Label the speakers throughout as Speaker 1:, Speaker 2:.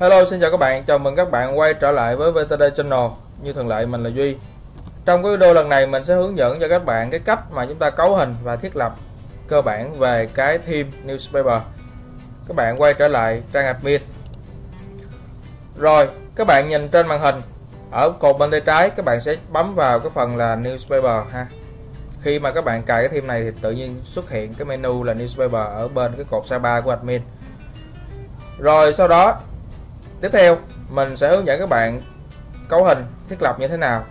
Speaker 1: Hello xin chào các bạn, chào mừng các bạn quay trở lại với VTD Channel. Như thường lệ mình là Duy. Trong cái video lần này mình sẽ hướng dẫn cho các bạn cái cách mà chúng ta cấu hình và thiết lập cơ bản về cái theme newspaper. Các bạn quay trở lại trang admin. Rồi, các bạn nhìn trên màn hình Ở cột bên tay trái các bạn sẽ bấm vào cái phần là newspaper ha. Khi mà các bạn cài cái theme này thì tự nhiên xuất hiện cái menu là newspaper ở bên cái cột sidebar của admin. Rồi sau đó tiếp theo, mình sẽ hướng dẫn các bạn cấu hình thiết lập như thế nào.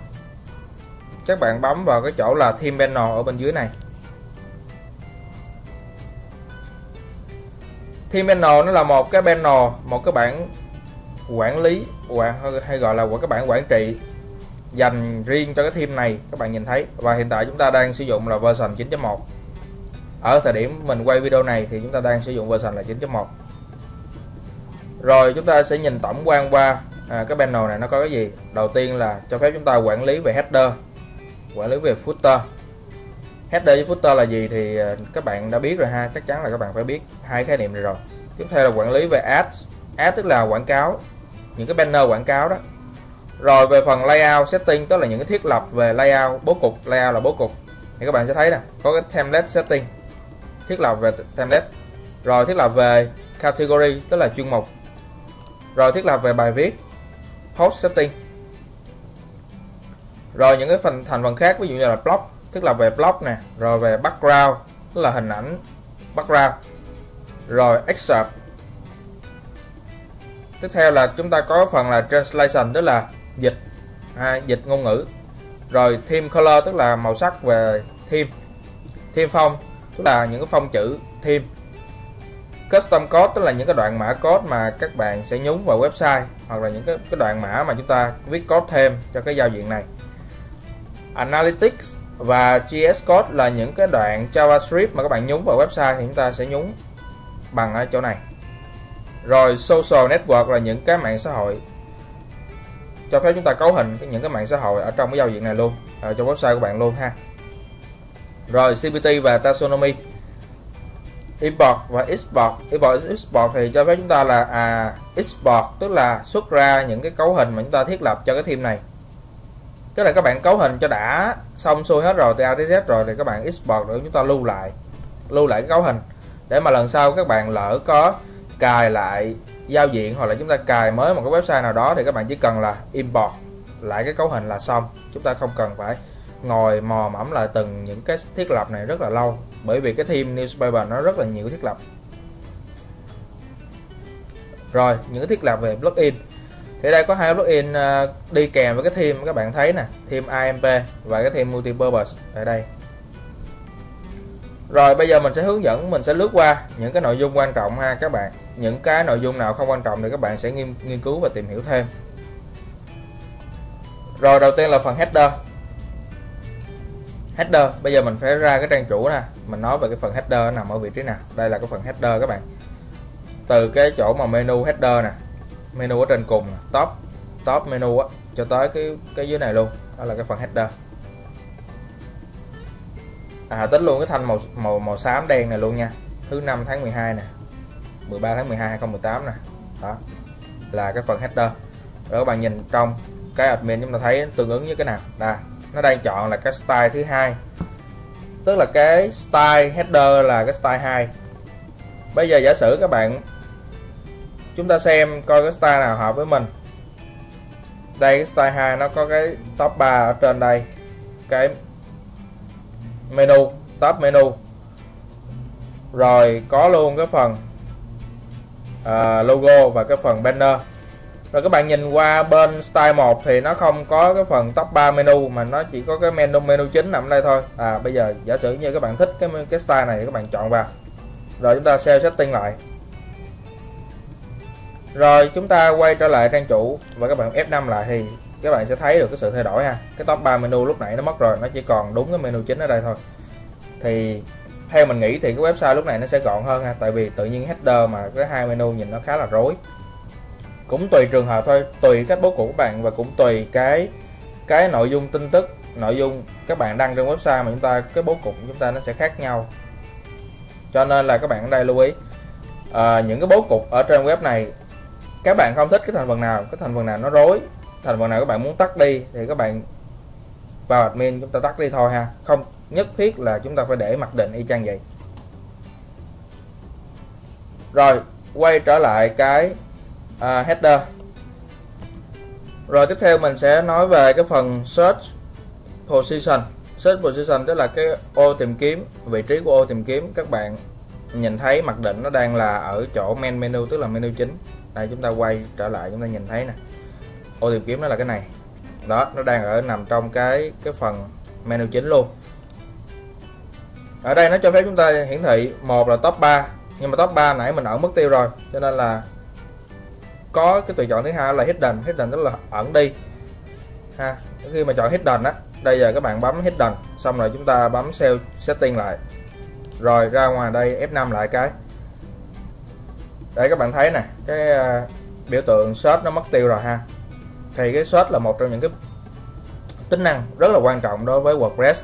Speaker 1: Các bạn bấm vào cái chỗ là theme panel ở bên dưới này. Theme panel nó là một cái panel, một cái bảng quản lý hay gọi là các bạn quản trị dành riêng cho cái theme này, các bạn nhìn thấy. Và hiện tại chúng ta đang sử dụng là version 9.1 ở thời điểm mình quay video này thì chúng ta đang sử dụng version là 9.1 rồi chúng ta sẽ nhìn tổng quan qua. À, cái panel này nó có cái gì? Đầu tiên là cho phép chúng ta quản lý về header quản lý về footer. Header với footer là gì thì à, các bạn đã biết rồi ha chắc chắn là các bạn phải biết hai khái niệm này rồi. Tiếp theo là quản lý về ads ads tức là quảng cáo những cái banner quảng cáo đó. Rồi về phần layout setting tức là những cái thiết lập về layout bố cục. Layout là bố cục. Thì các bạn sẽ thấy nè có cái template setting thiết lập về template. Rồi thiết lập về category tức là chuyên mục rồi thiết lập về bài viết post setting. Rồi những cái phần thành phần khác ví dụ như là blog thiết lập về blog nè. Rồi về background tức là hình ảnh background. Rồi excerpt. Tiếp theo là chúng ta có phần là translation tức là dịch. À, dịch ngôn ngữ. Rồi theme color tức là màu sắc về theme. Theme phong tức là những cái phong chữ theme custom code tức là những cái đoạn mã code mà các bạn sẽ nhúng vào website hoặc là những cái, cái đoạn mã mà chúng ta viết code thêm cho cái giao diện này. Analytics và GS code là những cái đoạn JavaScript mà các bạn nhúng vào website thì chúng ta sẽ nhúng bằng ở chỗ này. Rồi social network là những cái mạng xã hội cho phép chúng ta cấu hình những cái mạng xã hội ở trong cái giao diện này luôn ở trong website của bạn luôn ha. Rồi CPT và taxonomy import và export import export thì cho phép chúng ta là à, export tức là xuất ra những cái cấu hình mà chúng ta thiết lập cho cái theme này. Tức là các bạn cấu hình cho đã xong xuôi hết rồi từ A tới Z rồi thì các bạn export để chúng ta lưu lại lưu lại cái cấu hình. Để mà lần sau các bạn lỡ có cài lại giao diện hoặc là chúng ta cài mới một cái website nào đó thì các bạn chỉ cần là import lại cái cấu hình là xong. Chúng ta không cần phải ngồi mò mẫm lại từng những cái thiết lập này rất là lâu. Bởi vì cái theme newspaper nó rất là nhiều thiết lập. Rồi những cái thiết lập về plugin thì đây có hai plugin à, đi kèm với cái theme các bạn thấy nè. Theme AMP và cái theme multipurpose ở đây. Rồi bây giờ mình sẽ hướng dẫn mình sẽ lướt qua những cái nội dung quan trọng ha các bạn. Những cái nội dung nào không quan trọng thì các bạn sẽ nghiên, nghiên cứu và tìm hiểu thêm. Rồi đầu tiên là phần header header. Bây giờ mình phải ra cái trang chủ nè. Mình nói về cái phần header nằm ở vị trí nào. Đây là cái phần header các bạn. Từ cái chỗ mà menu header nè. Menu ở trên cùng top top menu á, cho tới cái cái dưới này luôn. Đó là cái phần header. À tính luôn cái thanh màu màu màu xám đen này luôn nha. Thứ năm tháng 12 nè. 13 tháng 12 2018 nè. Đó. Là cái phần header. Rồi các bạn nhìn trong cái admin chúng ta thấy tương ứng với cái nào. Đây nó đang chọn là cái style thứ hai. Tức là cái style header là cái style 2 bây giờ giả sử các bạn chúng ta xem coi cái style nào hợp với mình. Đây cái style 2 nó có cái top 3 ở trên đây. Cái menu top menu. Rồi có luôn cái phần uh, logo và cái phần banner rồi các bạn nhìn qua bên style 1 thì nó không có cái phần top 3 menu, mà nó chỉ có cái menu menu chính nằm đây thôi. À bây giờ giả sử như các bạn thích cái cái style này các bạn chọn vào. Rồi chúng ta save setting lại. Rồi chúng ta quay trở lại trang chủ và các bạn F5 lại thì các bạn sẽ thấy được cái sự thay đổi ha. Cái top 3 menu lúc nãy nó mất rồi, nó chỉ còn đúng cái menu chính ở đây thôi. Thì theo mình nghĩ thì cái website lúc này nó sẽ gọn hơn ha, tại vì tự nhiên header mà cái hai menu nhìn nó khá là rối cũng tùy trường hợp thôi tùy cách bố cục của bạn và cũng tùy cái cái nội dung tin tức nội dung các bạn đăng trên website mà chúng ta cái bố cục của chúng ta nó sẽ khác nhau. Cho nên là các bạn ở đây lưu ý. À, những cái bố cục ở trên web này các bạn không thích cái thành phần nào cái thành phần nào nó rối thành phần nào các bạn muốn tắt đi thì các bạn vào admin chúng ta tắt đi thôi ha. Không nhất thiết là chúng ta phải để mặc định y chang vậy. Rồi quay trở lại cái à, header. Rồi tiếp theo mình sẽ nói về cái phần search position. Search position tức là cái ô tìm kiếm vị trí của ô tìm kiếm. Các bạn nhìn thấy mặc định nó đang là ở chỗ main menu tức là menu chính. Đây chúng ta quay trở lại chúng ta nhìn thấy nè. Ô tìm kiếm nó là cái này. Đó nó đang ở nằm trong cái cái phần menu chính luôn. Ở đây nó cho phép chúng ta hiển thị một là top 3 nhưng mà top 3 nãy mình ở mất tiêu rồi cho nên là có cái tùy chọn thứ hai là hidden hidden tức là ẩn đi. Ha khi mà chọn hidden á đây giờ các bạn bấm hidden xong rồi chúng ta bấm sell setting lại. Rồi ra ngoài đây F5 lại cái. Để các bạn thấy nè cái uh, biểu tượng search nó mất tiêu rồi ha. Thì cái search là một trong những cái tính năng rất là quan trọng đối với WordPress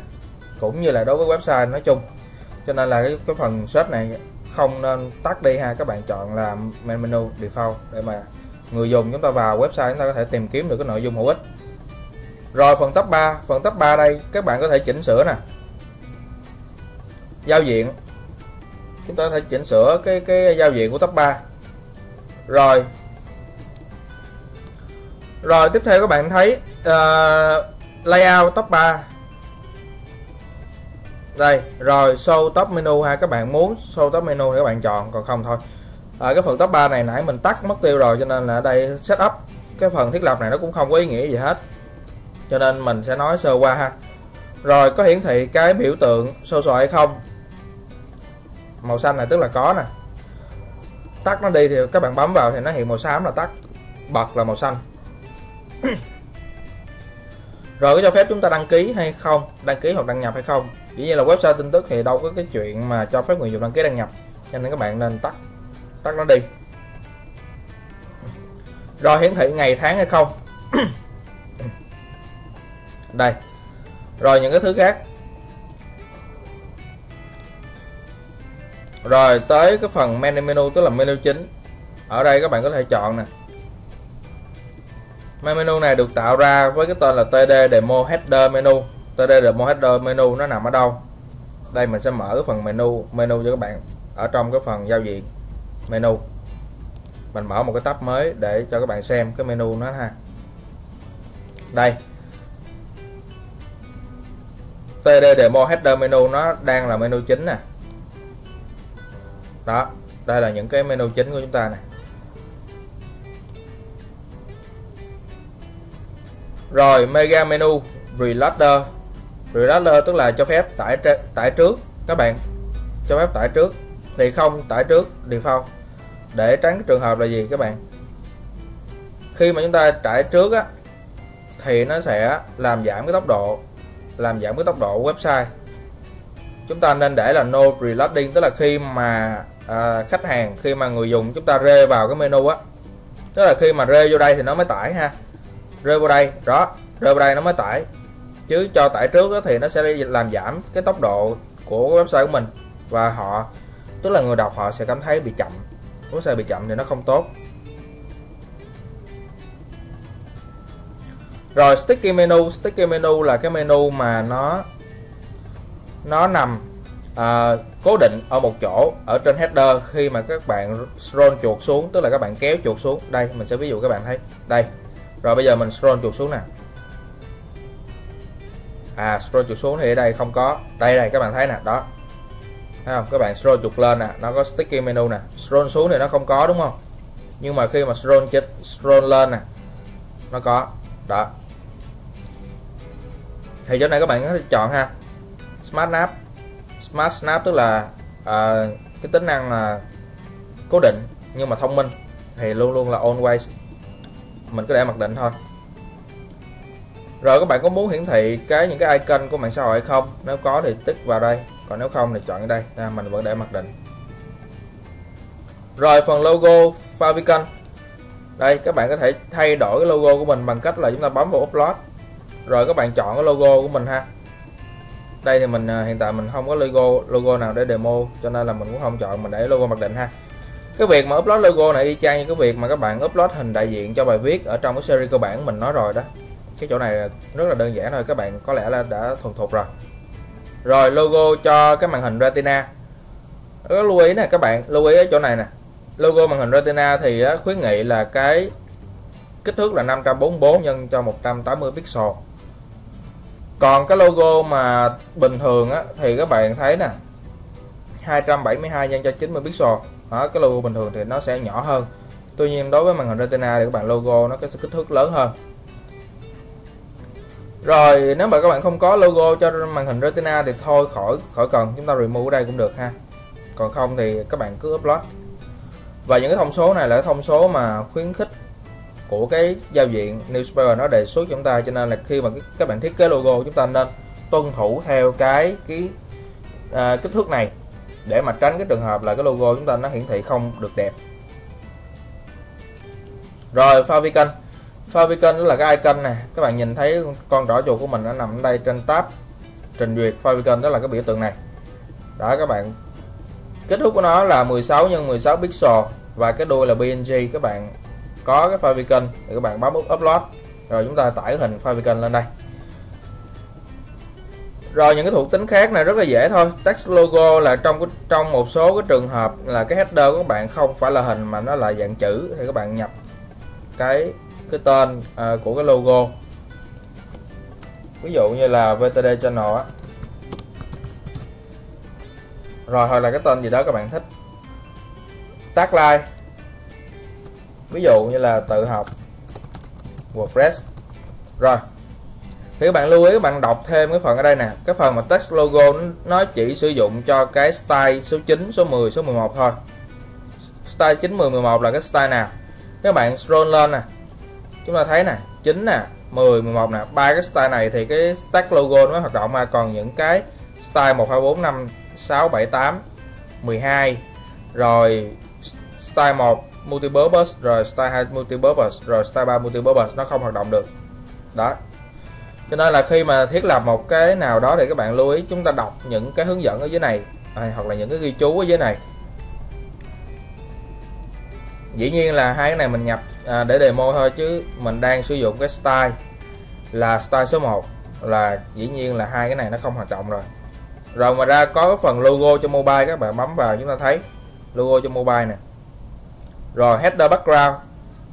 Speaker 1: cũng như là đối với website nói chung. Cho nên là cái, cái phần search này không nên tắt đi ha. Các bạn chọn là menu default để mà người dùng chúng ta vào website chúng ta có thể tìm kiếm được cái nội dung hữu ích. Rồi phần top 3 phần top 3 đây các bạn có thể chỉnh sửa nè. Giao diện. Chúng ta có thể chỉnh sửa cái cái giao diện của top 3 rồi. Rồi tiếp theo các bạn thấy uh, layout top 3 đây rồi show top menu ha các bạn muốn show top menu thì các bạn chọn còn không thôi à, cái phần top 3 này nãy mình tắt mất tiêu rồi cho nên là ở đây setup cái phần thiết lập này nó cũng không có ý nghĩa gì hết. Cho nên mình sẽ nói sơ qua ha. Rồi có hiển thị cái biểu tượng social hay không? Màu xanh này tức là có nè. Tắt nó đi thì các bạn bấm vào thì nó hiện màu xám là tắt. Bật là màu xanh. Rồi có cho phép chúng ta đăng ký hay không? Đăng ký hoặc đăng nhập hay không? Dĩ nhiên là website tin tức thì đâu có cái chuyện mà cho phép người dùng đăng ký đăng nhập. Cho nên các bạn nên tắt tắt nó đi. Rồi, hiển thị ngày tháng hay không? Đây. Rồi, những cái thứ khác. Rồi, tới cái phần menu menu, tức là menu chính. Ở đây các bạn có thể chọn nè. Menu này được tạo ra với cái tên là TD Demo Header Menu. TD Demo Header Menu nó nằm ở đâu? Đây mình sẽ mở cái phần menu menu cho các bạn ở trong cái phần giao diện menu. Mình mở một cái tab mới để cho các bạn xem cái menu nó ha. Đây. TD Demo Header Menu nó đang là menu chính nè. Đó, đây là những cái menu chính của chúng ta nè. Rồi, mega menu reloader reloader tức là cho phép tải tải trước. Các bạn, cho phép tải trước. Thì không, tải trước, default để tránh cái trường hợp là gì các bạn? Khi mà chúng ta tải trước á thì nó sẽ làm giảm cái tốc độ làm giảm cái tốc độ của website. Chúng ta nên để là no reloading tức là khi mà à, khách hàng khi mà người dùng chúng ta rê vào cái menu á tức là khi mà rê vô đây thì nó mới tải ha. Rê vô đây đó rê vô đây nó mới tải. Chứ cho tải trước á, thì nó sẽ làm giảm cái tốc độ của website của mình. Và họ tức là người đọc họ sẽ cảm thấy bị chậm website bị chậm thì nó không tốt. Rồi sticky menu. Sticky menu là cái menu mà nó nó nằm à, cố định ở một chỗ ở trên header. Khi mà các bạn scroll chuột xuống tức là các bạn kéo chuột xuống. Đây mình sẽ ví dụ các bạn thấy. Đây. Rồi bây giờ mình scroll chuột xuống nè. À scroll chuột xuống thì ở đây không có. Đây đây các bạn thấy nè. Đó thấy không? Các bạn scroll chuột lên nè nó có sticky menu nè. Scroll xuống thì nó không có đúng không? Nhưng mà khi mà scroll chết scroll lên nè nó có. Đó. Thì chỗ này các bạn có thể chọn ha. Smart snap. Smart snap tức là à, cái tính năng là cố định nhưng mà thông minh. Thì luôn luôn là always. Mình cứ để mặc định thôi. Rồi các bạn có muốn hiển thị cái những cái icon của mạng xã hội hay không? Nếu có thì tích vào đây còn nếu không thì chọn ở đây à, mình vẫn để mặc định. Rồi phần logo favicon đây các bạn có thể thay đổi cái logo của mình bằng cách là chúng ta bấm vào upload. Rồi các bạn chọn cái logo của mình ha. Đây thì mình à, hiện tại mình không có logo logo nào để demo cho nên là mình cũng không chọn mình để logo mặc định ha. Cái việc mà upload logo này y chang như cái việc mà các bạn upload hình đại diện cho bài viết ở trong cái series cơ bản mình nói rồi đó. Cái chỗ này rất là đơn giản thôi các bạn có lẽ là đã thuần thục rồi rồi logo cho cái màn hình retina. Có lưu ý nè các bạn lưu ý ở chỗ này nè. Logo màn hình retina thì khuyến nghị là cái kích thước là 544 nhân cho 180 pixel. Còn cái logo mà bình thường á, thì các bạn thấy nè 272 nhân cho 90 pixel. Đó, cái logo bình thường thì nó sẽ nhỏ hơn. Tuy nhiên đối với màn hình retina thì các bạn logo nó có kích thước lớn hơn rồi nếu mà các bạn không có logo cho màn hình retina thì thôi khỏi khỏi cần. Chúng ta remove ở đây cũng được ha. Còn không thì các bạn cứ upload. Và những cái thông số này là thông số mà khuyến khích của cái giao diện newspaper nó đề xuất chúng ta. Cho nên là khi mà các bạn thiết kế logo chúng ta nên tuân thủ theo cái cái à, kích thước này. Để mà tránh cái trường hợp là cái logo chúng ta nó hiển thị không được đẹp. Rồi favicon beacon đó là cái icon này các bạn nhìn thấy con trỏ chuột của mình nó nằm ở đây trên tab, trình duyệt favicon đó là cái biểu tượng này. Đó, các bạn. Kích thước của nó là 16 x 16 pixel và cái đuôi là png các bạn có cái favicon thì các bạn bấm nút upload. Rồi chúng ta tải hình favicon lên đây. Rồi, những cái thuộc tính khác này rất là dễ thôi. Text logo là trong cái, trong một số cái trường hợp là cái header của các bạn không phải là hình mà nó là dạng chữ thì các bạn nhập cái cái tên à, của cái logo. Ví dụ như là VTD channel á. Rồi hoặc là cái tên gì đó các bạn thích. Tagline. Ví dụ như là tự học. WordPress. Rồi thì các bạn lưu ý các bạn đọc thêm cái phần ở đây nè. Cái phần mà text logo nó chỉ sử dụng cho cái style số 9 số 10 số 11 thôi. Style 9 10 11 là cái style nào? Các bạn scroll lên nè chúng ta thấy nè 9 nè 10 11 nè. Ba cái style này thì cái stack logo nó hoạt động mà. Còn những cái style 1 2 4 5 6 7 8 12 rồi style 1 multipurpose. Rồi style 2 multipurpose. Rồi style 3 multipurpose. Nó không hoạt động được. Đó. Cho nên là khi mà thiết lập một cái nào đó thì các bạn lưu ý chúng ta đọc những cái hướng dẫn ở dưới này. À, hoặc là những cái ghi chú ở dưới này dĩ nhiên là hai cái này mình nhập à, để demo thôi chứ mình đang sử dụng cái style là style số 1 là dĩ nhiên là hai cái này nó không hoạt động rồi. Rồi ngoài ra có cái phần logo cho mobile các bạn bấm vào chúng ta thấy logo cho mobile nè. Rồi header background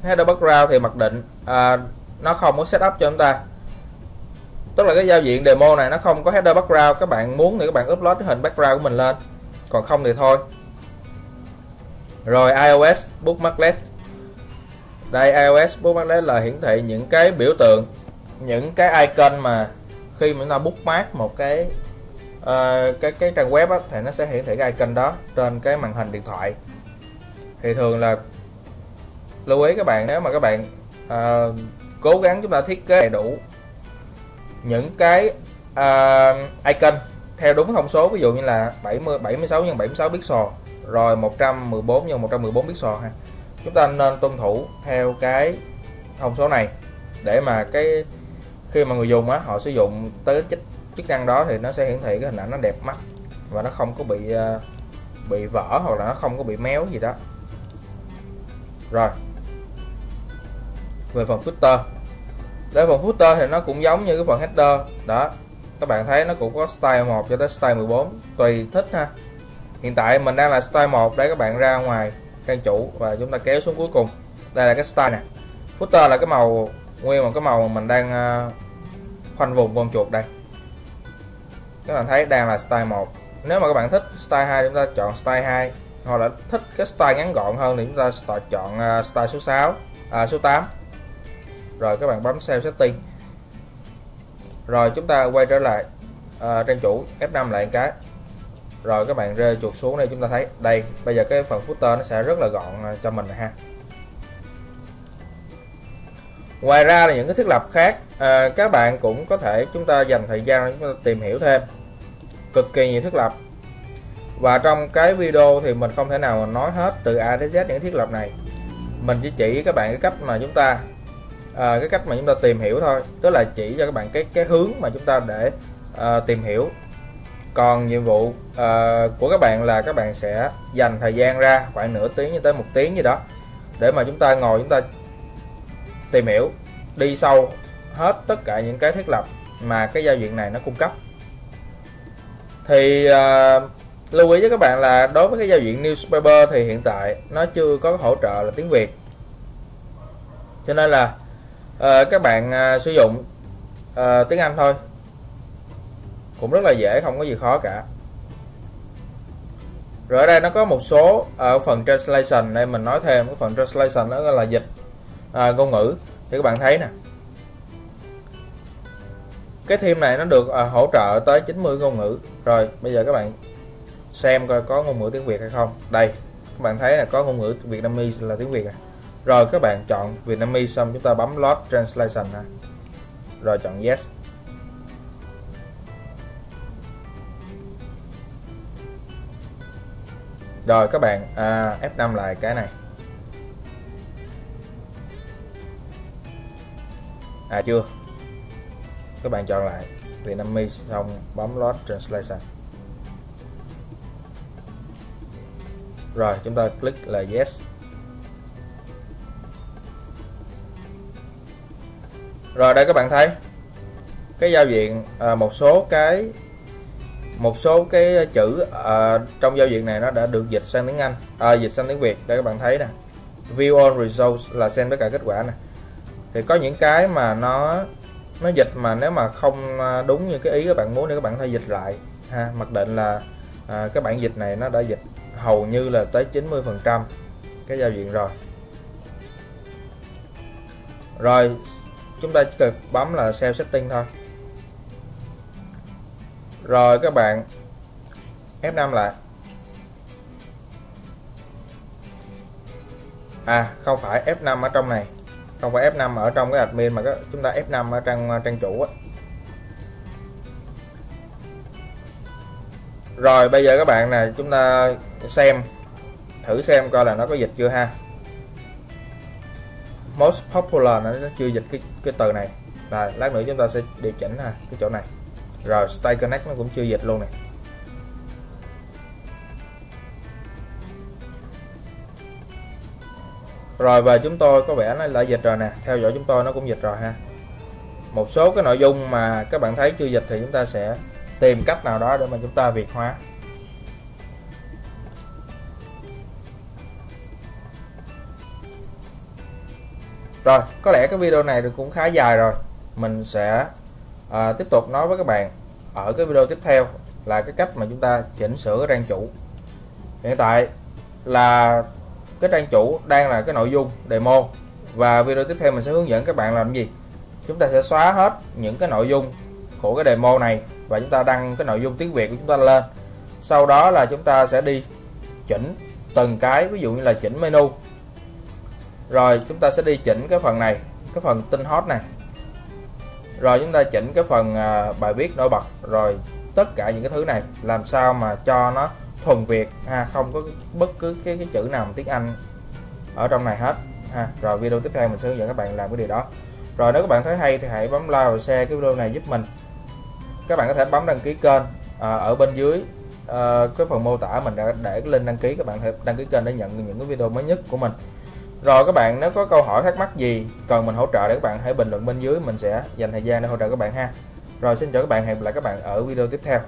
Speaker 1: header background thì mặc định à, nó không có setup cho chúng ta. Tức là cái giao diện demo này nó không có header background các bạn muốn thì các bạn upload cái hình background của mình lên còn không thì thôi rồi iOS bookmarklet đây iOS bookmarklet là hiển thị những cái biểu tượng những cái icon mà khi mà chúng ta bookmark một cái uh, cái cái trang web á, thì nó sẽ hiển thị cái icon đó trên cái màn hình điện thoại. Thì thường là lưu ý các bạn nếu mà các bạn uh, cố gắng chúng ta thiết kế đầy đủ những cái uh, icon theo đúng thông số ví dụ như là 70 76 x 76 pixel rồi 114 nhân 114 pixel ha. Chúng ta nên tuân thủ theo cái thông số này để mà cái khi mà người dùng á, họ sử dụng tới chức chức năng đó thì nó sẽ hiển thị cái hình ảnh nó đẹp mắt và nó không có bị ờ, bị vỡ hoặc là nó không có bị méo gì đó. Rồi. Về phần footer. Đây, phần footer thì nó cũng giống như cái phần header. Đó. Các bạn thấy nó cũng có style 1 cho tới style 14 tùy thích ha hiện tại mình đang là style 1 để các bạn ra ngoài trang chủ và chúng ta kéo xuống cuối cùng. Đây là cái style nè. Footer là cái màu nguyên một cái màu mà mình đang ờ, khoanh vùng con chuột đây. Các bạn thấy đang là style 1 nếu mà các bạn thích style 2 chúng ta chọn style 2 hoặc là thích cái style ngắn gọn hơn thì chúng ta chọn ờ, style số 6 à, số 8 rồi các bạn bấm save setting. Rồi chúng ta quay trở lại à, trang chủ F5 lại một cái rồi các bạn rê chuột xuống đây chúng ta thấy đây bây giờ cái phần footer nó sẽ rất là gọn à, cho mình ha. Ngoài ra là những cái thiết lập khác à, các bạn cũng có thể chúng ta dành thời gian để chúng ta tìm hiểu thêm. Cực kỳ nhiều thiết lập. Và trong cái video thì mình không thể nào nói hết từ A đến Z những thiết lập này. Mình chỉ chỉ các bạn cái cách mà chúng ta à, cái cách mà chúng ta tìm hiểu thôi. Tức là chỉ cho các bạn cái cái hướng mà chúng ta để à, tìm hiểu còn nhiệm vụ uh, của các bạn là các bạn sẽ dành thời gian ra khoảng nửa tiếng cho tới một tiếng gì đó để mà chúng ta ngồi chúng ta tìm hiểu đi sâu hết tất cả những cái thiết lập mà cái giao diện này nó cung cấp. Thì uh, lưu ý với các bạn là đối với cái giao diện newspaper thì hiện tại nó chưa có hỗ trợ là tiếng Việt. Cho nên là uh, các bạn uh, sử dụng uh, tiếng Anh thôi cũng rất là dễ không có gì khó cả. Rồi ở đây nó có một số à, ở phần translation. Đây mình nói thêm cái phần translation đó là dịch à, ngôn ngữ. Thì các bạn thấy nè. Cái thêm này nó được à, hỗ trợ tới 90 ngôn ngữ. Rồi bây giờ các bạn xem coi có ngôn ngữ tiếng Việt hay không. Đây các bạn thấy là có ngôn ngữ Vietnamese là tiếng Việt à. rồi các bạn chọn Vietnamese xong chúng ta bấm load translation nè. Rồi chọn yes. Rồi các bạn à, F5 lại cái này. À chưa? Các bạn chọn lại. Vietnamese xong bấm load translation. Rồi chúng ta click là yes. Rồi đây các bạn thấy. Cái giao diện à, một số cái một số cái chữ uh, trong giao diện này nó đã được dịch sang tiếng Anh. À, dịch sang tiếng Việt để các bạn thấy nè. View all results là xem tất cả kết quả nè. Thì có những cái mà nó nó dịch mà nếu mà không ờ, đúng như cái ý các bạn muốn thì các bạn phải dịch lại ha. Mặc định là à, cái bản dịch này nó đã dịch hầu như là tới 90 phần trăm cái giao diện rồi. Rồi chúng ta chỉ cần bấm là save setting thôi rồi các bạn F5 lại. À không phải F5 ở trong này. Không phải F5 ở trong cái admin mà cái, chúng ta F5 ở trang trang chủ á. Rồi bây giờ các bạn này chúng ta xem thử xem coi là nó có dịch chưa ha. Most popular nó chưa dịch cái cái từ này. Là lát nữa chúng ta sẽ điều chỉnh ha cái chỗ này rồi, stay connect nó cũng chưa dịch luôn này rồi và chúng tôi có vẻ nó đã dịch rồi nè. Theo dõi chúng tôi nó cũng dịch rồi ha. Một số cái nội dung mà các bạn thấy chưa dịch thì chúng ta sẽ tìm cách nào đó để mà chúng ta việt hóa. Rồi, có lẽ cái video này cũng khá dài rồi. Mình sẽ à, tiếp tục nói với các bạn ở cái video tiếp theo là cái cách mà chúng ta chỉnh sửa cái trang chủ. Hiện tại là cái trang chủ đang là cái nội dung demo và video tiếp theo mình sẽ hướng dẫn các bạn làm gì. Chúng ta sẽ xóa hết những cái nội dung của cái demo này và chúng ta đăng cái nội dung tiếng Việt của chúng ta lên. Sau đó là chúng ta sẽ đi chỉnh từng cái ví dụ như là chỉnh menu. Rồi chúng ta sẽ đi chỉnh cái phần này cái phần tin hot này rồi chúng ta chỉnh cái phần à, bài viết nổi bật. Rồi tất cả những cái thứ này làm sao mà cho nó thuần Việt ha không có bất cứ cái cái chữ nào tiếng Anh ở trong này hết ha. Rồi video tiếp theo mình sẽ hướng dẫn các bạn làm cái điều đó. Rồi nếu các bạn thấy hay thì hãy bấm like và share cái video này giúp mình. Các bạn có thể bấm đăng ký kênh à, ở bên dưới à, cái phần mô tả mình đã để cái link đăng ký. Các bạn thể đăng ký kênh để nhận những cái video mới nhất của mình rồi các bạn, nếu có câu hỏi thắc mắc gì, cần mình hỗ trợ để các bạn hãy bình luận bên dưới, mình sẽ dành thời gian để hỗ trợ các bạn ha. Rồi xin chào các bạn, hẹn gặp lại các bạn ở video tiếp theo.